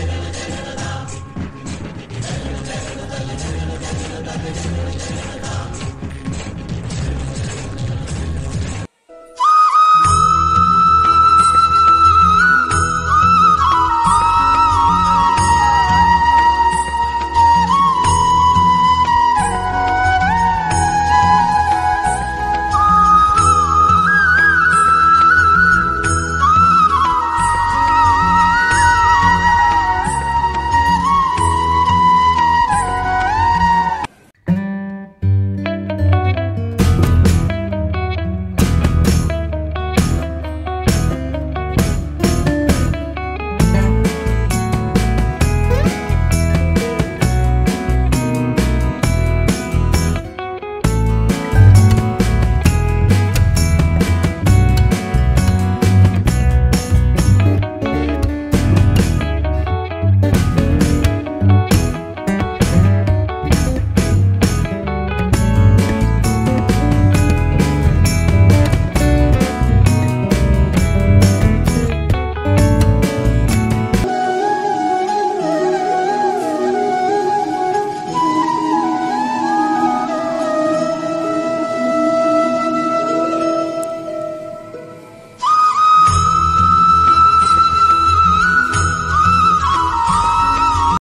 you. Thank you.